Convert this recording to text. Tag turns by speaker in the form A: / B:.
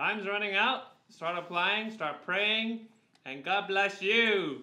A: Time's running out. Start applying, start praying, and God bless you.